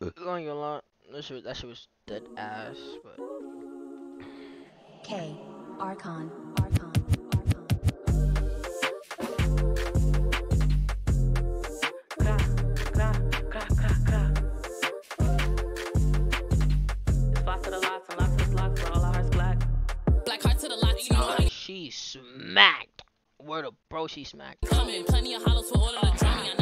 Going a lot. That shit, that shit was dead ass, but. K. Archon. Archon. She smacked. Word of bro, she smacked. coming. Plenty of hollows for all of the drumming.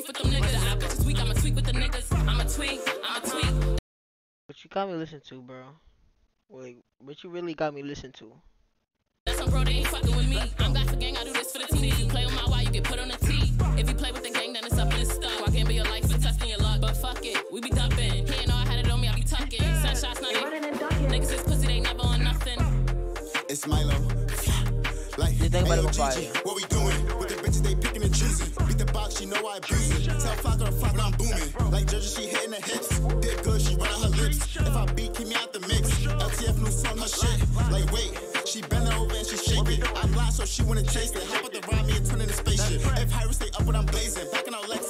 Beef with them niggas. The ops is weak, I'ma tweak with the niggas. I'ma tweak, I'ma tweak. What you got me listen to, bro? Like, what you really got me listen to? That's some bro, they ain't fucking with me. I'm God for gang, I do this for the team. If you play with my why, you get put on the tee. If you play with the gang, then it's up and it's stuck. I can't be your life for testing your luck. But fuck it, we be dumping. He ain't know I had it on me, I be tucking. Send shots, not Running. Niggas is pussy, they never on nothing. It's Milo. Like, You think about it yo, before Gigi, I- what we doing? With the she know I abuse it. Tell Flocka to when I'm booming. Like Jersey, she hitting the hips. Did good, she running her lips. If I beat, keep me out the mix. LTF new song, her shit. Like, wait, she bend it over and she shake it. I'm blind, so she wanna chase it. Hop out the ride me and turn into spaceship. If Harry stay up when I'm blazing. Backing out Lex, I'm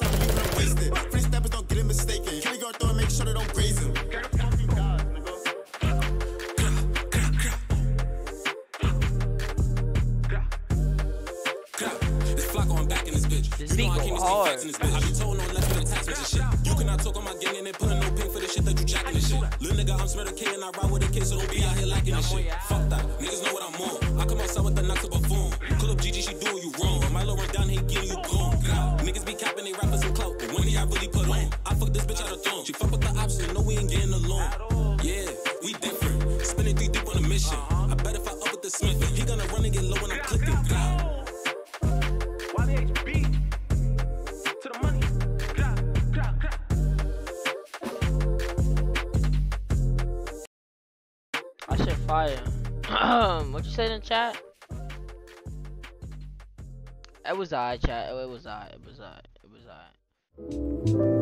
bitch. This you know I came to stay hard. this bitch. I be told no less than attachments and shit. You cannot talk on my gang and they putting no pay for the shit that you jacking and shit. Little nigga, I'm Smith K and I ride with a K, so don't be out here lacking and shit. Fuck that. Niggas know what I'm on. I come outside with the knocks of a phone. Call up Gigi, she doing you wrong. Milo run down, he getting you gone. Niggas be capping, they rapping some clout. But when he I really put on, I fuck this bitch out of thumb. She fuck with the and know we ain't getting along. Yeah, we different. Spinning three deep on a mission. I should fire. what you said in chat? It was I chat. It was I. It was I. It was I.